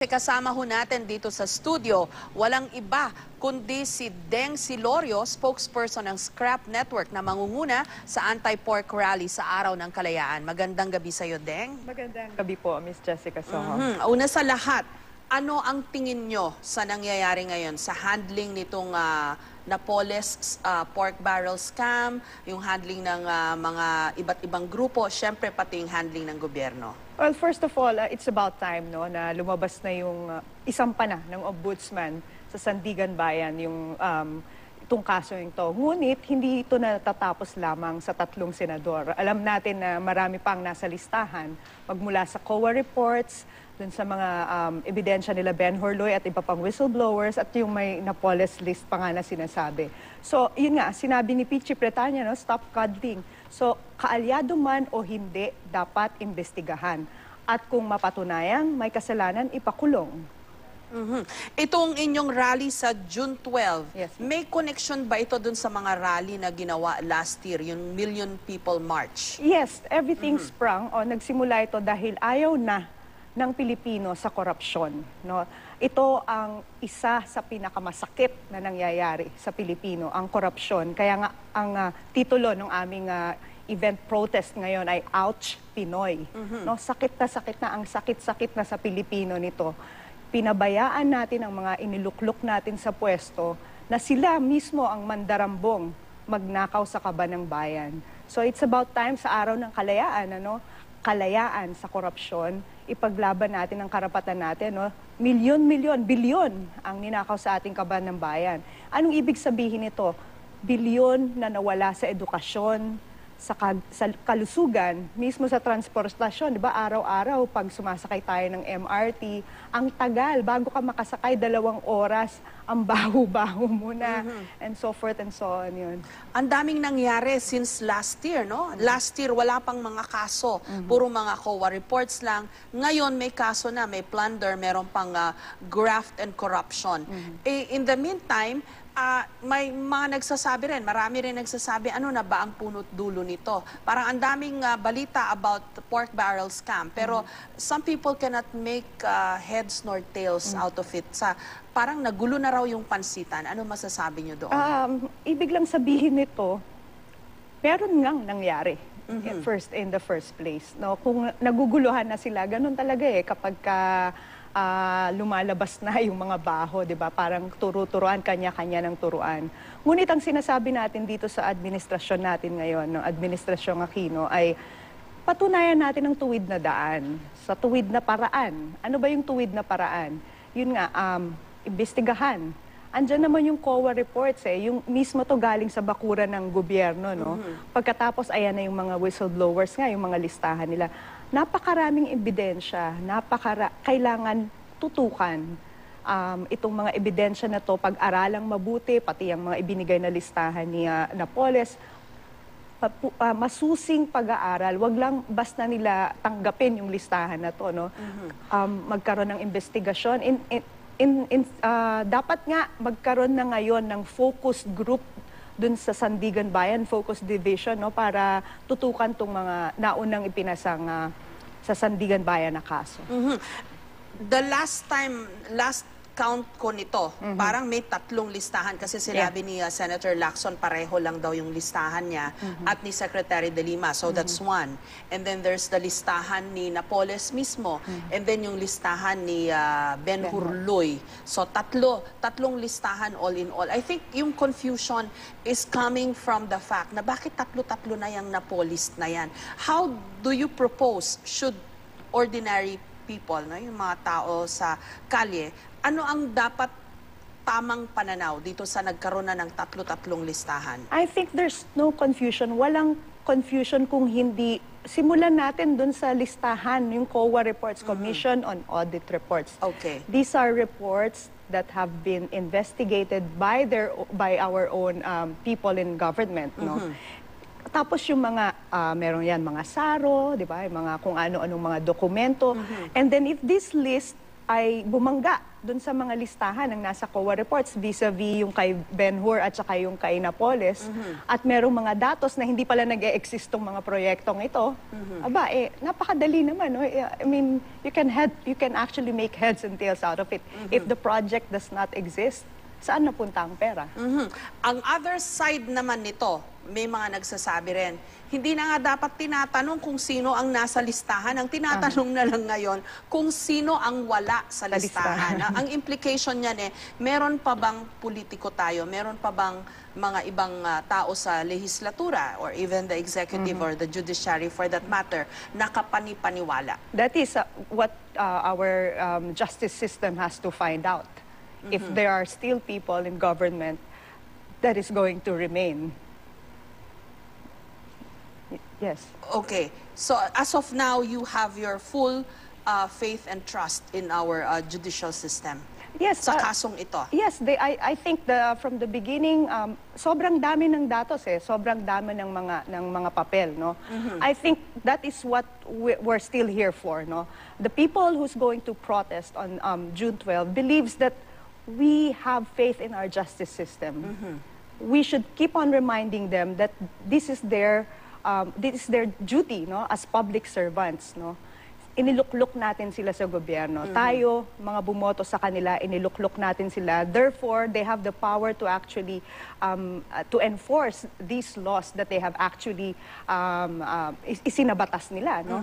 Kasama ho natin dito sa studio, walang iba kundi si Deng Silorio, spokesperson ng Scrap Network na mangunguna sa anti-pork rally sa Araw ng Kalayaan. Magandang gabi sa iyo, Deng. Magandang gabi po, Miss Jessica Soho. Mhm. Una sa lahat, ano ang tingin nyo sa nangyayari ngayon sa handling nitong ah, Napoles ah, pork barrel scam, yung handling ng ah, mga iba't ibang grupo, syempre pati yung handling ng gobyerno? Well, first of all, uh, it's about time no, na lumabas na yung uh, isang pana ng ombudsman sa Sandigan Bayan, yung um, itong kaso ito. Ngunit, hindi ito natatapos lamang sa tatlong senador. Alam natin na marami pang nasa listahan, magmula sa COA reports, dun sa mga um, ebidensya nila Ben Horloy at iba pang whistleblowers at yung may Napoles list pa nga na sinasabi. So, yun nga, sinabi ni Pichi Pretanya, no, stop cuddling. So, kaalyado man o hindi, dapat investigahan. At kung mapatunayang may kasalanan, ipakulong. Mhm. Itong inyong rally sa June 12, Yes, ma'am. may connection ba ito dun sa mga rally na ginawa last year, yung Million People March? Yes, everything sprung o nagsimula ito dahil ayaw na ng Pilipino sa korupsyon. No? Ito ang isa sa pinakamasakit na nangyayari sa Pilipino, ang korupsyon. Kaya nga ang ah, titulo ng aming ah, event protest ngayon ay Ouch Pinoy. No, sakit na sakit na ang sakit-sakit na sa Pilipino nito. Pinabayaan natin ang mga iniluklok natin sa pwesto na sila mismo ang mandarambong magnakaw sa kaba ng bayan. So it's about time sa araw ng kalayaan, ano? Kalayaan sa korupsyon, ipaglaban natin ang karapatan natin, no? Milyon-milyon, bilyon ang ninakaw sa ating kaban ng bayan. Anong ibig sabihin nito? Bilyon na nawala sa edukasyon, sa, kag- sa kalusugan, mismo sa transportasyon, di ba, araw-araw pag sumasakay tayo ng MRT, ang tagal, bago ka makasakay, dalawang oras, ang baho-baho muna, and so forth and so on yun. Ang daming nangyari since last year, no? Last year, wala pang mga kaso. Puro mga COA reports lang. Ngayon, may kaso na, may plunder, meron pang ah, graft and corruption. Eh, in the meantime, ah, may mga nagsasabi rin, marami rin nagsasabi, ano na ba ang punot dulo nito? Parang ang daming ah, balita about the pork barrel scam. Pero some people cannot make ah, heads nor tails out of it. Sa, parang nagulo na raw yung pansitan. Ano masasabi nyo doon? Um, ibig lang sabihin nito, meron ngang nangyari. eh, First in the first place. No? Kung naguguluhan na sila, ganun talaga eh. Kapag ka, ah, lumalabas na yung mga baho, di ba? Parang turo-turuan, kanya-kanya ng turuan. Ngunit ang sinasabi natin dito sa administrasyon natin ngayon, ng administrasyong Aquino, ay patunayan natin ang tuwid na daan, sa tuwid na paraan. Ano ba yung tuwid na paraan? Yun nga, um, imbestigahan. Andyan naman yung COA reports eh, yung mismo to galing sa bakuran ng gobyerno, no? Pagkatapos, ayan na yung mga whistleblowers nga, yung mga listahan nila. Napakaraming ebidensya, napakara kailangan tutukan um, itong mga ebidensya na to, pag-aralang mabuti, pati yung mga ibinigay na listahan ni ah, Napoles, ah, masusing pag-aaral, wag lang basta nila tanggapin yung listahan na to, no? Um, magkaroon ng investigasyon. In, in, in, in, ah, dapat nga magkaroon na ngayon ng focused group dun sa Sandigan Bayan, focus division, no? Para tutukan tong mga naunang ipinasang ah, sa Sandigan Bayan na kaso. Mhm. The last time, last count ko nito, parang may tatlong listahan kasi sinabi ni uh, Senator Lacson pareho lang daw yung listahan niya at ni Secretary De Lima. So that's one. And then there's the listahan ni Napoles mismo and then yung listahan ni uh, Ben Hurloy. So tatlo, tatlong listahan all in all. I think yung confusion is coming from the fact na bakit tatlo-tatlo na yung Napoles na yan? How do you propose should ordinary people, no, yung mga tao sa kalye, ano ang dapat tamang pananaw dito sa nagkaroon na ng tatlo-tatlong listahan? I think there's no confusion. Walang confusion kung hindi simulan natin dun sa listahan, yung COA reports, Commission on Audit Reports. Okay. These are reports that have been investigated by their by our own um, people in government, no. Tapos yung mga ah, meron yan mga saro, 'di ba? Yung mga kung ano-anong mga dokumento. And then if this list ay bumangga dun sa mga listahan ng nasa COA reports vis-a-vis yung kay Ben Hur at saka yung kay Napoles. At merong mga datos na hindi pala nag-e-exist tong mga proyektong ito. Aba, eh, napakadali naman. No? Eh, I mean, you can, head, you can actually make heads and tails out of it. If the project does not exist, saan napunta ang pera? Mhm. Ang other side naman nito, may mga nagsasabi rin, hindi na nga dapat tinatanong kung sino ang nasa listahan. Ang tinatanong na lang ngayon kung sino ang wala sa listahan. listahan. ang implication niyan eh, meron pa bang politiko tayo? Meron pa bang mga ibang ah, tao sa legislatura or even the executive or the judiciary for that matter nakapanipaniwala? That is uh, what uh, our um, justice system has to find out. If there are still people in government that is going to remain. Y- Yes. Okay. So as of now, you have your full uh, faith and trust in our uh, judicial system Yes. sa uh, kasong ito. Yes, they, I, I think the, from the beginning, um, sobrang dami ng datos eh, sobrang dami ng mga, ng mga papel, no? I think that is what we, we're still here for, no? The people who's going to protest on um, June 12 believes that we have faith in our justice system. We should keep on reminding them that this is their, um, this is their duty, no? As public servants, no? iniluklok natin sila sa gobyerno. Tayo, mga bumoto sa kanila, iniluklok natin sila. Therefore, they have the power to actually um, uh, to enforce these laws that they have actually um, uh, is- isinabatas nila. No?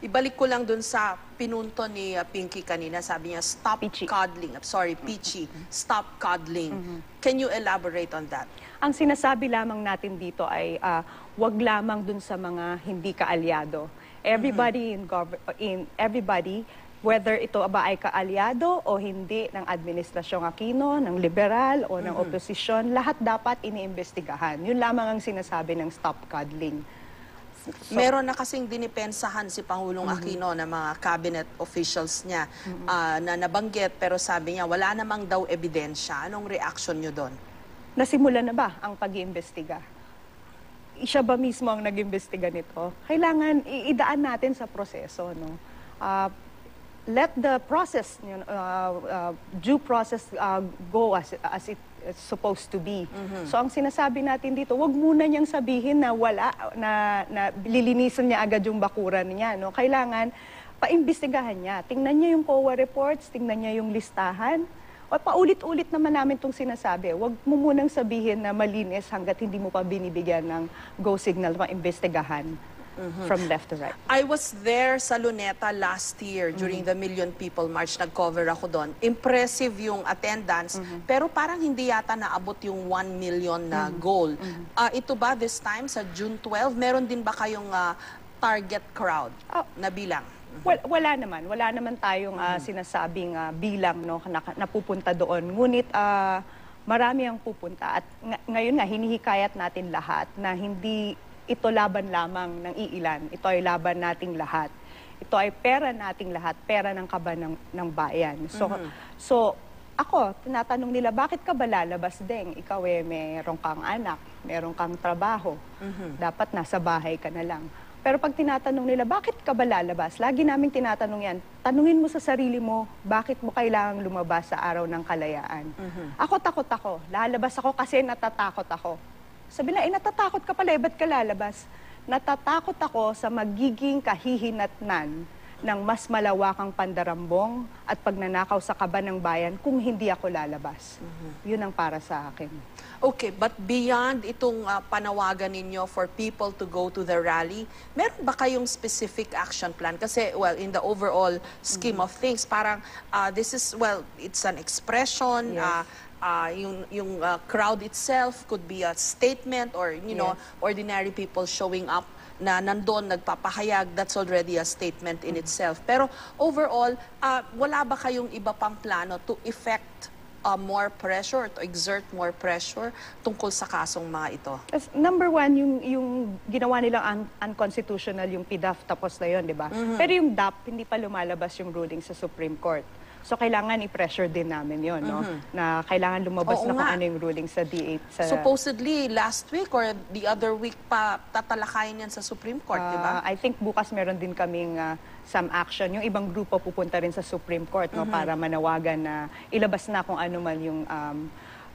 Ibalik ko lang dun sa pinunto ni uh, Pinky kanina. Sabi niya, stop Peachy. coddling. I'm sorry, Peachy. Stop coddling. Can you elaborate on that? Ang sinasabi lamang natin dito ay uh, wag lamang dun sa mga hindi kaalyado. Everybody in gov- in everybody whether ito ba ay kaalyado o hindi ng administrasyong Aquino, ng liberal o ng oposisyon, lahat dapat iniimbestigahan. Yun lamang ang sinasabi ng stop coddling. Meron na kasing dinipensahan si Pangulong Aquino ng mga cabinet officials niya ah, na nabanggit pero sabi niya wala namang daw ebidensya. Anong reaction niyo doon? Nasimula na ba ang pag-iimbestiga? Siya ba mismo ang nag-imbestiga nito? Kailangan idaan natin sa proseso. No? Ah, let the process, you know, uh, uh, due process uh, go as, as it is supposed to be. So ang sinasabi natin dito, wag muna niyang sabihin na wala, na, na lilinisan niya agad yung bakuran niya. No? Kailangan paimbestigahan niya. Tingnan niya yung COA reports, tingnan niya yung listahan, o paulit-ulit naman namin itong sinasabi. Huwag mo munang sabihin na malinis hanggat hindi mo pa binibigyan ng go signal na imbestigahan from left to right. I was there sa Luneta last year during the Million People March. Nag-cover ako doon. Impressive yung attendance, pero parang hindi yata naabot yung 1 million na goal. Ah, ito ba this time sa June 12, meron din ba kayong ah, target crowd Ah. na bilang? Wala, wala naman. Wala naman tayong ah, sinasabing ah, bilang no, na, napupunta doon. Ngunit ah, marami ang pupunta. At nga- ngayon nga, hinihikayat natin lahat na hindi ito laban lamang ng iilan. Ito ay laban nating lahat. Ito ay pera nating lahat, pera ng kaba ng, ng bayan. So, so ako, tinatanong nila, bakit ka ba lalabas ding? Ikaw eh, meron kang anak, meron kang trabaho. Dapat nasa bahay ka na lang. Pero pag tinatanong nila, bakit ka ba lalabas? Lagi namin tinatanong yan, tanungin mo sa sarili mo, bakit mo kailangang lumabas sa araw ng kalayaan? Ako takot ako. Lalabas ako kasi natatakot ako. Sabi na, eh natatakot ka pala, eh, ba't ka lalabas? Natatakot ako sa magiging kahihinatnan ng mas malawakang pandarambong at pagnanakaw sa kaba ng bayan kung hindi ako lalabas. Yun ang para sa akin. Okay, but beyond itong ah, panawagan ninyo for people to go to the rally, meron ba kayong specific action plan? Kasi, well, in the overall scheme of things, parang ah, this is, well, it's an expression, Yes. ah, ah, yung, yung ah, crowd itself could be a statement or, you know, ordinary people showing up na nandun, nagpapahayag, that's already a statement in itself. Pero overall, ah, wala ba kayong iba pang plano to effect uh, more pressure, to exert more pressure tungkol sa kasong mga ito? As number one, yung, yung ginawa nilang un- unconstitutional yung PDAF tapos na yun, di ba? Mm-hmm. Pero yung DAP, hindi pa lumalabas yung ruling sa Supreme Court. So kailangan i-pressure din namin yon no? Na kailangan lumabas Mm-hmm. Oo na kung nga. ano yung ruling sa D8. Sa, Supposedly, last week or the other week pa tatalakayin yan sa Supreme Court, di ba? Ah, I think bukas meron din kaming ah, some action. Yung ibang grupo pupunta rin sa Supreme Court no, para manawagan na ilabas na kung ano man yung um,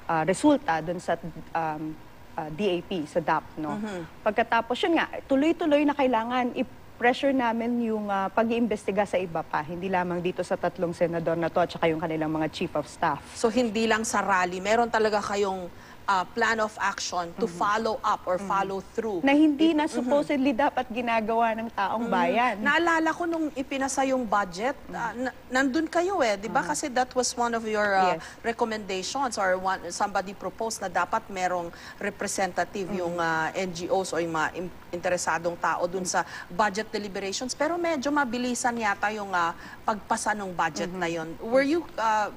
ah, resulta dun sa um, ah, DAP, sa DAP. No? Pagkatapos, yun nga, tuloy-tuloy na kailangan i-pressure namin yung ah, pag-iimbestiga sa iba pa, hindi lamang dito sa tatlong senador na to at saka yung kanilang mga chief of staff. So hindi lang sa rally, meron talaga kayong ah, plan of action to follow up or follow through. Na hindi na supposedly dapat ginagawa ng taong bayan. Naalala ko nung ipinasa yung budget, na- nandun kayo eh, di ba? Kasi that was one of your ah, Yes. recommendations or one, somebody proposed na dapat merong representative yung ah, NGOs o yung mga im- interesadong tao dun sa budget deliberations. Pero medyo mabilisan yata yung ah, pagpasa ng budget na yon. Were you ah,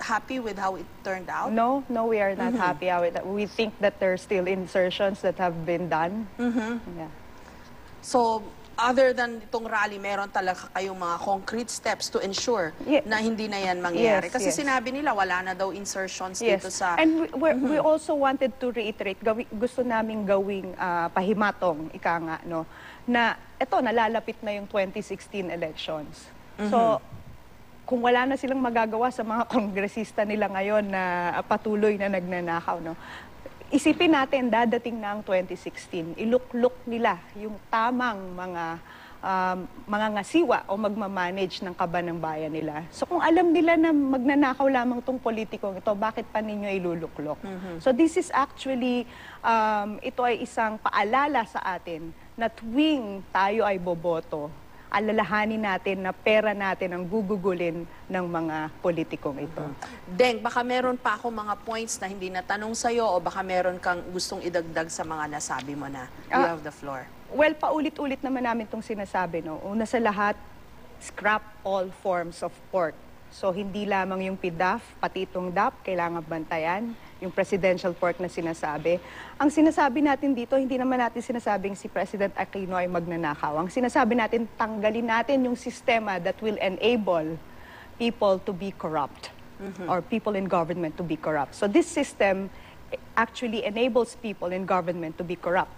happy with how it turned out? No, no, we are not happy with that. We think that there's still insertions that have been done. Yeah. So, other than itong rally, meron talaga kayong mga concrete steps to ensure Ye- na hindi na yan mangyayari. Yes, Kasi yes. sinabi nila, wala na daw insertions Yes. dito sa... And we, we're- we also wanted to reiterate, gawi, gusto naming gawing ah, pahimatong, ika nga, no, na eto, nalalapit na yung 2016 elections. So, kung wala na silang magagawa sa mga kongresista nila ngayon na ah, patuloy na nagnanakaw, no, isipin natin, dadating na ang 2016, iluklok nila yung tamang mga um, mga ngasiwa o magmamanage ng kaba ng bayan nila. So kung alam nila na magnanakaw lamang tong politikong ito, bakit pa ninyo iluluklok? So this is actually, um, ito ay isang paalala sa atin na tuwing tayo ay boboto, alalahanin natin na pera natin ang gugugulin ng mga politikong ito. Deng, baka meron pa ako mga points na hindi natanong sa'yo o baka meron kang gustong idagdag sa mga nasabi mo na. You Ah. have the floor. Well, paulit-ulit naman namin itong sinasabi. No? Una sa lahat, scrap all forms of pork. So, hindi lamang yung PIDAF, pati itong DAP, kailangan bantayan. Yung presidential pork na sinasabi. Ang sinasabi natin dito, hindi naman natin sinasabing si President Aquino ay magnanakaw. Ang sinasabi natin, tanggalin natin yung sistema that will enable people to be corrupt or people in government to be corrupt. So this system actually enables people in government to be corrupt.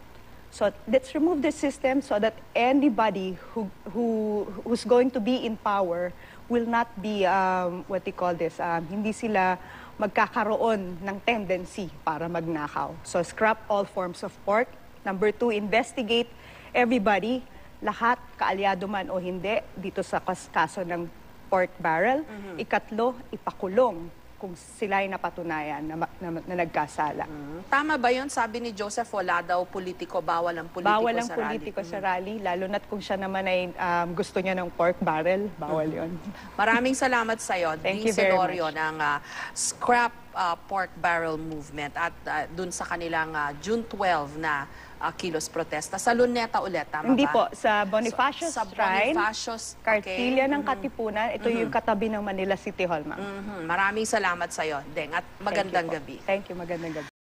So let's remove this system so that anybody who, who who's going to be in power will not be um, what they call this. Um, hindi sila magkakaroon ng tendency para magnakaw. So scrap all forms of pork. Number two, investigate everybody, lahat, kaalyado man o hindi, dito sa kas- kaso ng pork barrel. Ikatlo, ipakulong kung sila ay napatunayan na, na, na nagkasala. Tama ba yun? Sabi ni Joseph, wala daw politiko, bawal ang politiko bawal ang sa politiko rally. sa rally, lalo na't kung siya naman ay um, gusto niya ng pork barrel, bawal yon. Maraming salamat sa iyo, Thank Dean you very Sedorio much. ng ah, Scrap ah, Pork Barrel Movement at ah, dun sa kanilang ah, June 12 na ah, kilos protesta. Sa Luneta ulit, tama Hindi ba? po, sa Bonifacio Sa Shrine, Bonifacio's, Kartilya okay. ng Katipunan, ito yung katabi ng Manila City Hall, ma'am. Mhm. Maraming salamat sa iyo, Deng, at magandang Thank po. gabi. Thank you, magandang gabi.